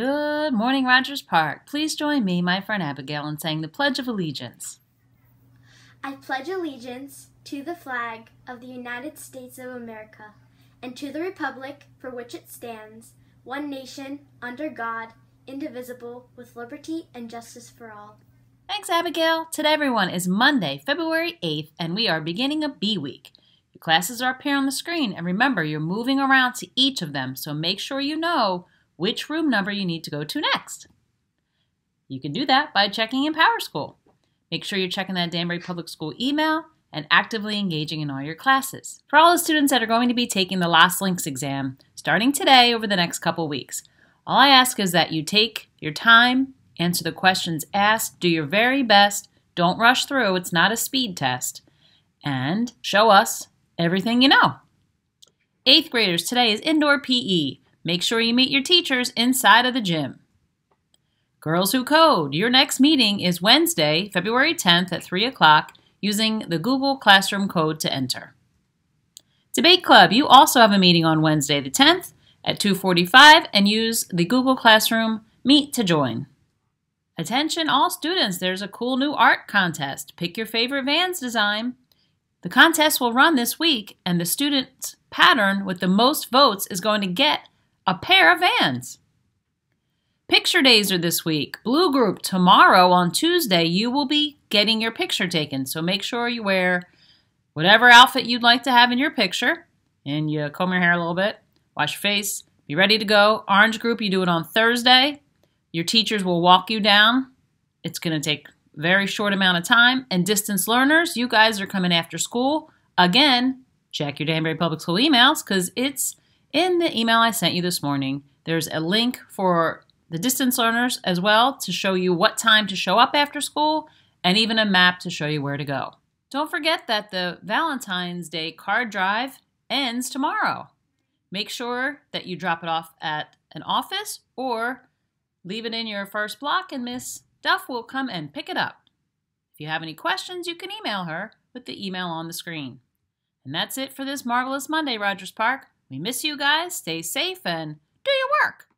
Good morning, Rogers Park. Please join me, my friend Abigail, in saying the Pledge of Allegiance. I pledge allegiance to the flag of the United States of America and to the republic for which it stands, one nation, under God, indivisible, with liberty and justice for all. Thanks, Abigail. Today, everyone, is Monday, February 8th, and we are beginning a B week. Your classes are up here on the screen, and remember, you're moving around to each of them, so make sure you know which room number you need to go to next. You can do that by checking in PowerSchool. Make sure you're checking that Danbury Public School email and actively engaging in all your classes. For all the students that are going to be taking the LAS Links exam starting today over the next couple weeks, all I ask is that you take your time, answer the questions asked, do your very best, don't rush through, it's not a speed test, and show us everything you know. Eighth graders, today is indoor PE. Make sure you meet your teachers inside of the gym. Girls Who Code, your next meeting is Wednesday, February 10th at 3 o'clock using the Google Classroom code to enter. Debate Club, you also have a meeting on Wednesday the 10th at 2.45 and use the Google Classroom Meet to join. Attention all students, there's a cool new art contest. Pick your favorite Vans design. The contest will run this week and the student's pattern with the most votes is going to get a pair of Vans. Picture days are this week. Blue Group, tomorrow on Tuesday, you will be getting your picture taken. So make sure you wear whatever outfit you'd like to have in your picture. And you comb your hair a little bit, wash your face, be ready to go. Orange Group, you do it on Thursday. Your teachers will walk you down. It's going to take very short amount of time. And distance learners, you guys are coming after school. Again, check your Danbury Public School emails because it's in the email I sent you this morning, there's a link for the distance learners as well to show you what time to show up after school and even a map to show you where to go. Don't forget that the Valentine's Day card drive ends tomorrow. Make sure that you drop it off at an office or leave it in your first block and Miss Duff will come and pick it up. If you have any questions, you can email her with the email on the screen. And that's it for this marvelous Monday, Rogers Park. We miss you guys. Stay safe and do your work.